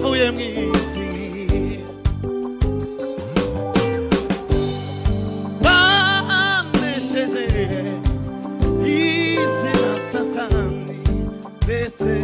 pojem istý. Pane, že žije, písena satany, vece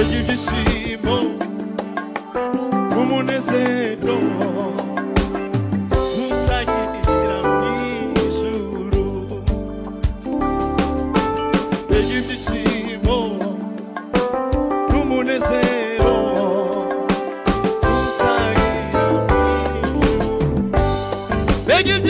Did you deceive? you do?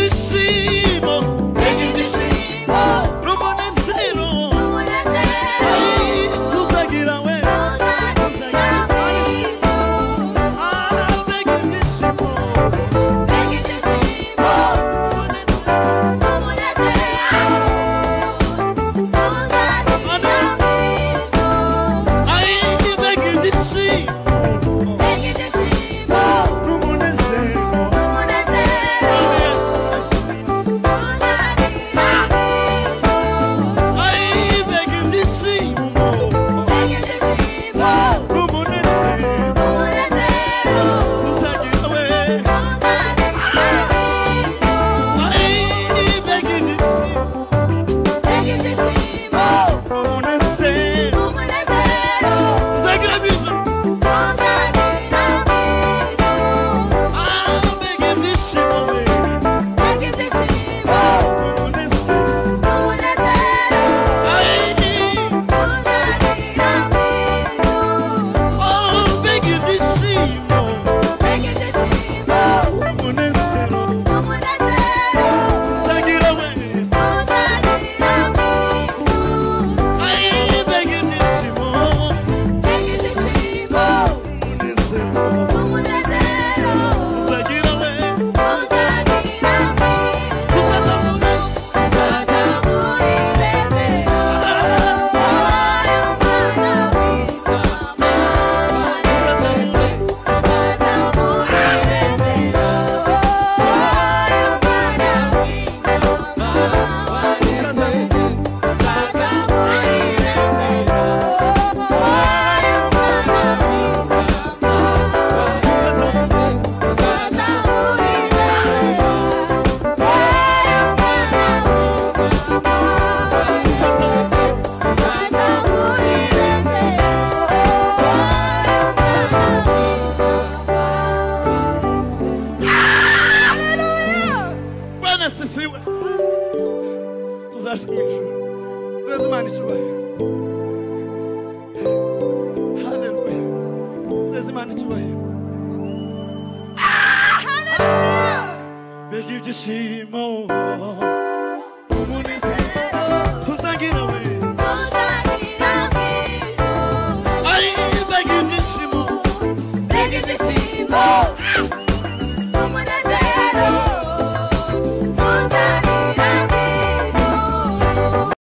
uzashimishwa turezimana icyubahiro haleluya turezimana icyubahiro mbega ibyishimo umunezero tuzagira we Oh!